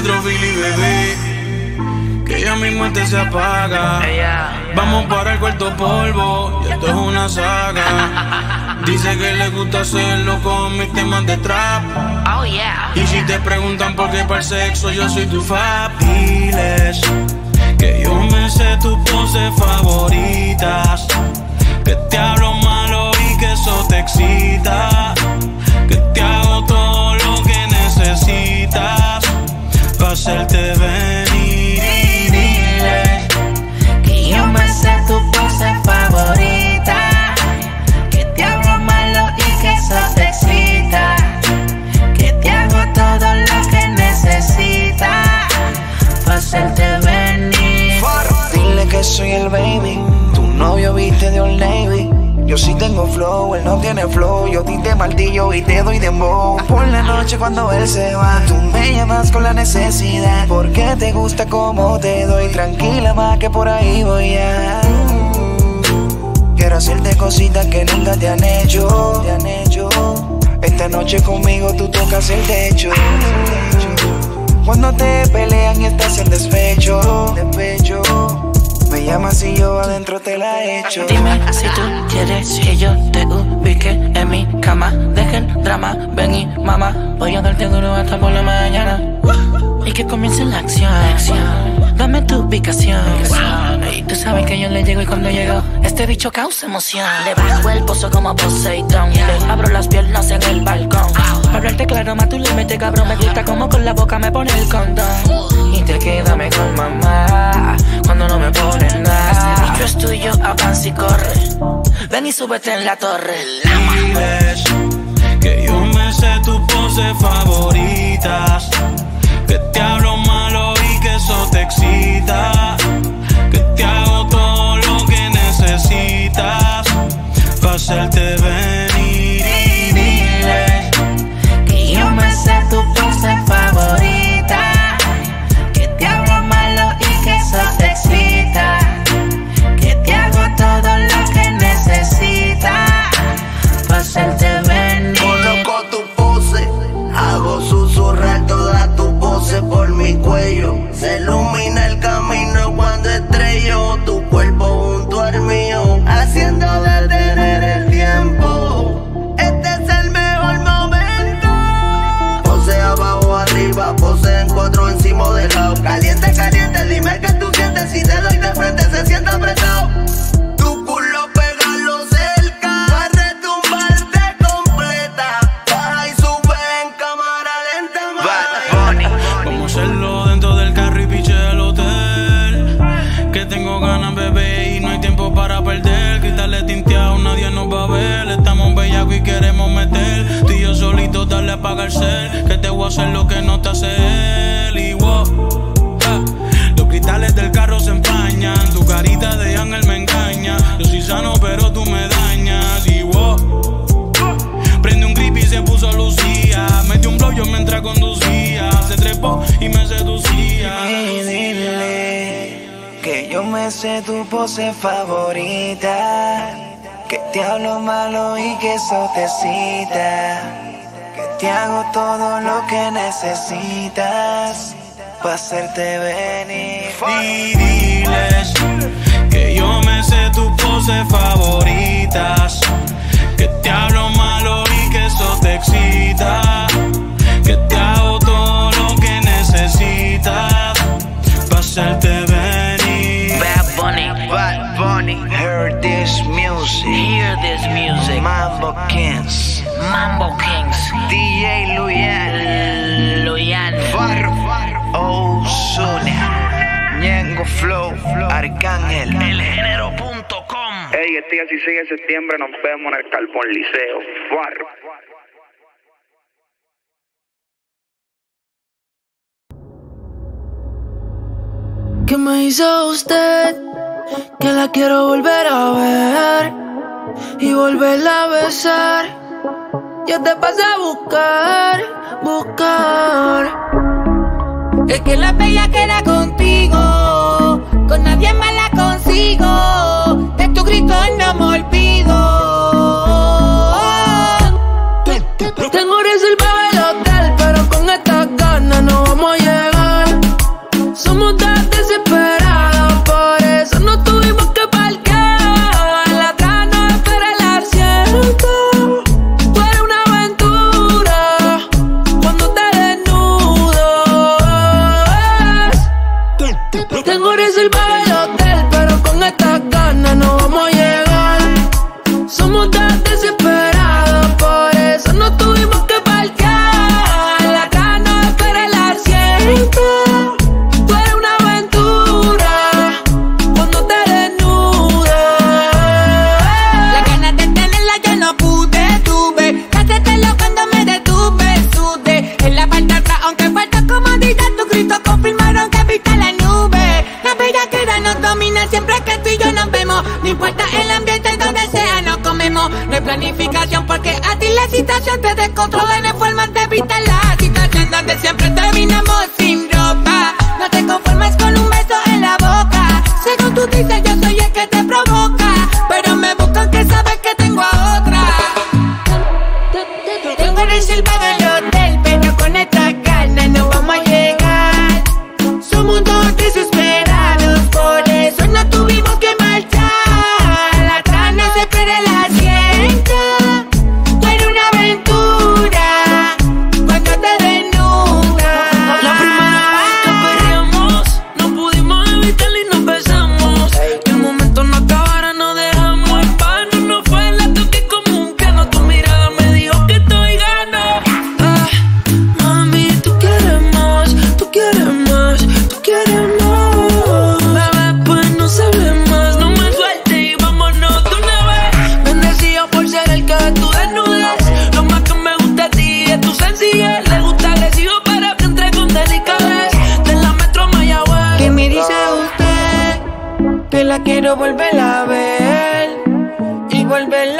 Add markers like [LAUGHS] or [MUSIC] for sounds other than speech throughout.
Prende otro Billy, bebé. Que ya mi muerte se apaga. Vamos para el cuarto polvo. Y esto es una saga. [LAUGHS] Dice que le gusta hacerlo con mis temas de trap. Oh yeah. Y si te preguntan por qué para el sexo, yo soy tu fabiles. Que tengo flow, él no tiene flow. Yo te martillo y te doy dembow. Por la noche cuando él se va, tú me llamas con la necesidad. Porque te gusta como te doy. Tranquila más que por ahí voy a. Quiero hacerte cositas que nunca te han hecho. Te han hecho. Esta noche conmigo tú tocas el techo. Cuando te pelean y estás en despecho, despecho. Llamas y yo adentro te la echo. Dime si tú quieres que yo te ubique en mi cama. Deja el drama, ven y mamá. Voy a darte duro hasta por la mañana. Y que comience la acción. Dame tu ubicación. Tú sabes que yo le llego y cuando llego, este bicho causa emoción. Le bajo el pozo como Poseidón. Le abro las piernas en el balcón. Para hablarte claro, más tú le cabrón. Me gusta como con la boca me pone el condón. Y te queda mejor, mamá. Cuando no me pones nada. Este bicho es tuyo, avanza y corre. Ven y súbete en la torre. diles que yo me sé tus poses favoritas. Hacer lo que no te hace él. Y wow, los cristales del carro se empañan. Tu carita de ángel me engaña. Yo soy sano, pero tú me dañas. Y wow. Prende un grip y se puso Lucía. Metió un blow yo mientras conducía. Se trepó y me seducía. Y dile que yo me sé tu pose favorita. Que te hablo malo y que eso te cita. Te hago todo lo que necesitas. Pa' hacerte venir. Y diles que yo me sé tus poses favoritas. Que te hablo malo y que eso te excita. Que te hago todo lo que necesitas. Pa' hacerte venir. Bad Bunny, Bad Bunny, Hear this music. hear this music. Mambo Kings. Mambo Kings, DJ Luyan, Loyan, Farro, Ozuna. Ñengo Flow. Arcángel. elgénero.com. Ey, este 16 de septiembre nos vemos en el Carbón Liceo. Barro. ¿Qué me hizo usted? Que la quiero volver a ver y volverla a besar. Yo te pasé a buscar, buscar. Es que la bella queda contigo, con nadie más la consigo. volverla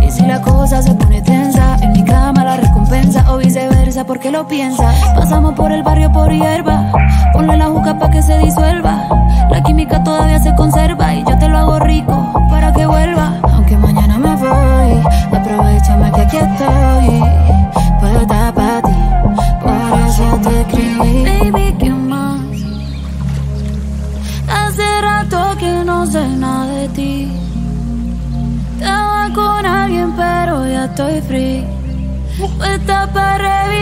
Y si la cosa se pone tensa, en mi cama la recompensa o viceversa, porque lo piensa. Pasamos por el barrio por hierba, ponle la juca pa' que se disuelva. La química todavía se conserva y yo te lo hago rico para que vuelva. Aunque mañana me voy, aprovechame que aquí estoy. Puedo estar para ti, por eso te escribí. Baby, ¿qué más? Hace rato que no sé nada de ti con alguien, pero ya estoy free. No está para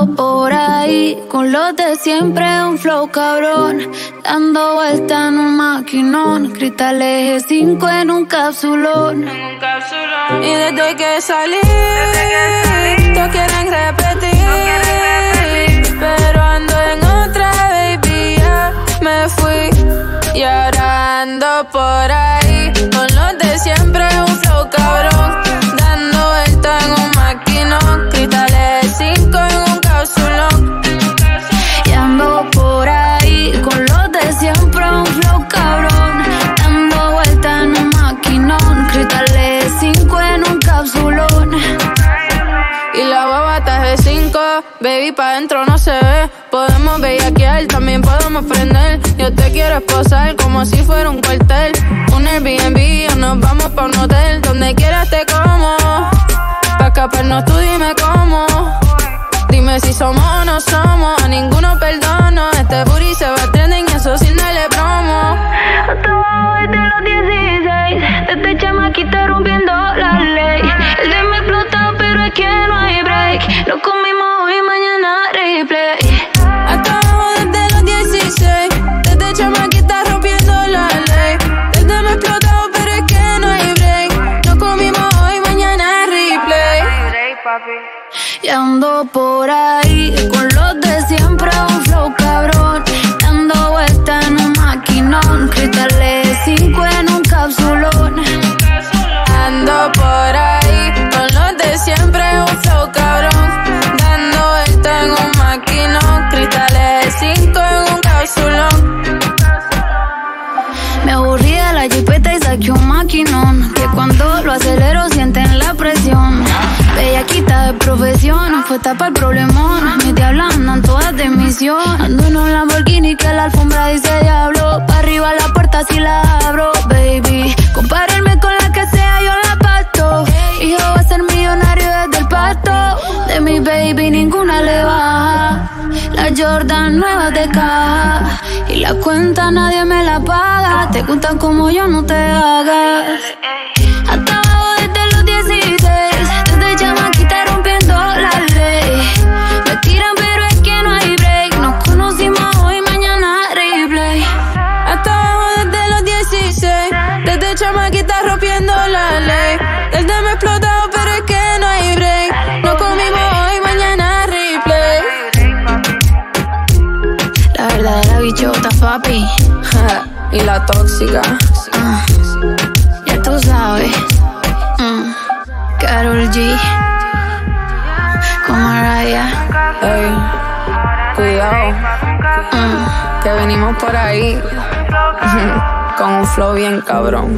Ando por ahí con los de siempre, un flow cabrón. Dando vuelta en un maquinón. Cristal eje 5 en un capsulón. Y desde que salí, todos quieren repetir. Yo te quiero esposar como si fuera un cuartel. Un Airbnb o nos vamos pa' un hotel. Donde quieras te como. Pa' escaparnos tú dime cómo. Dime si somos o no somos. A ninguno perdono. Este booty se va trending, eso sin darle promo. Hasta abajo desde los 16 Desde chamaquita rompiendo la Y ando por ahí con los de siempre un flow cabrón Dando vuelta en un maquinón Cristales 5 en un capsulón Ando por ahí con los de siempre, un flow cabrón. Dando vuelta en un maquinón. Cristales 5 en un capsulón. Me aburrí de la jipeta y saqué un maquinón Que cuando lo acelero sienten la presión Bellaquita de profesión Fue tapa el problemón. Me te hablan todas de misión. Ando en un Lamborghini que la alfombra dice diablo. Pa' arriba la puerta si la abro, baby. Compárenme con la que sea, yo la parto. Hijo va a ser millonario desde el parto. De mi baby ninguna le baja. La Jordan nueva de caja. Y la cuenta nadie me la paga. Te gustan como yo, no te hagas. Hasta y la tóxica. Ah, Ya tú sabes Mm, Karol G Mariah Ey, cuidado, Mm. que venimos por ahí. [LAUGHS] Con un flow bien cabrón.